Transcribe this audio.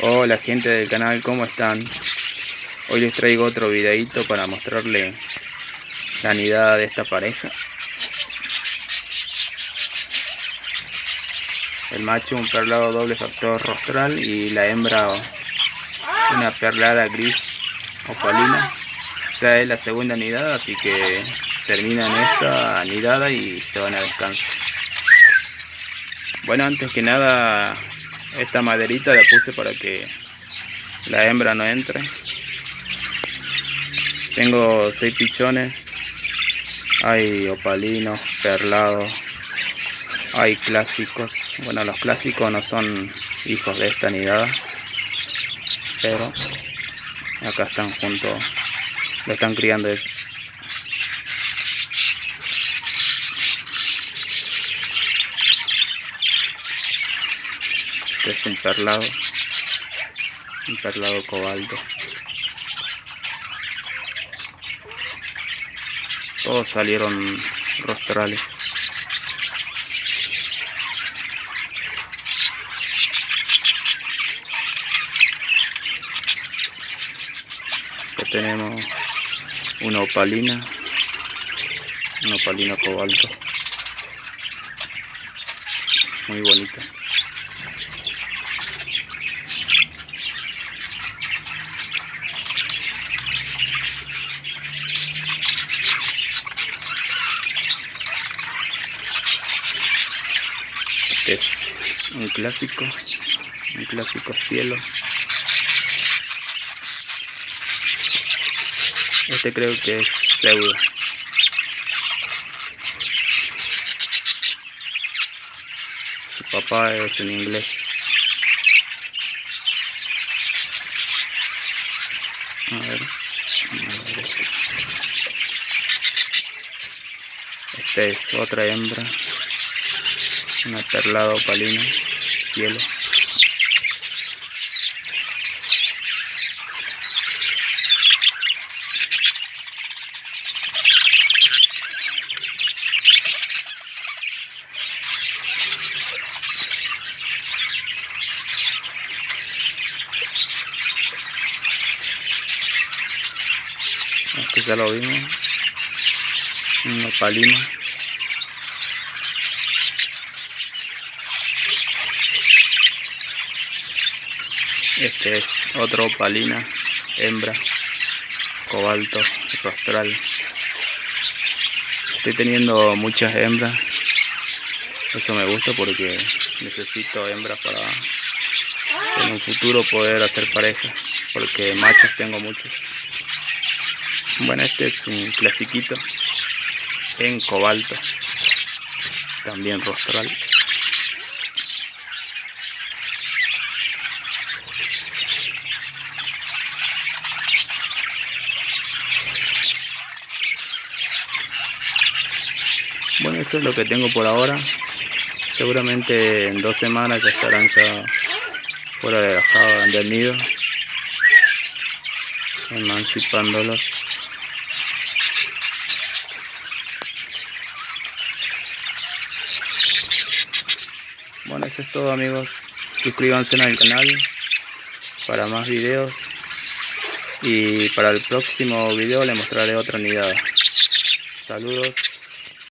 Hola gente del canal, ¿cómo están? Hoy les traigo otro videito para mostrarle la nidada de esta pareja. El macho un perlado doble factor rostral y la hembra una perlada gris opalina. Ya es la segunda nidada, así que terminan esta nidada y se van a descanso. Bueno, antes que nada esta maderita la puse para que la hembra no entre. Tengo seis pichones. Hay opalinos, perlados. Hay clásicos. Bueno, los clásicos no son hijos de esta nidada. Pero acá están juntos. Lo están criando. Este es un perlado, un perlado cobalto. Todos salieron rostrales. Tenemos una opalina, una opalina cobalto. Muy bonita. Es un clásico, un clásico cielo. Este creo que es pseudo. Su papá es en inglés. A ver. Esta es otra hembra una perlada opalina, cielo. Ya lo vimos, un opalino. Este es otro opalina, hembra, cobalto, rostral. Estoy teniendo muchas hembras. Eso me gusta porque necesito hembras para en un futuro poder hacer pareja. Porque machos tengo muchos. Bueno, este es un clasiquito en cobalto. También rostral. Eso es lo que tengo por ahora. Seguramente en dos semanas ya estarán ya fuera de la jaula del nido. Emancipándolos. Bueno, eso es todo amigos. Suscríbanse al canal para más videos. Y para el próximo video les mostraré otra nidada. Saludos.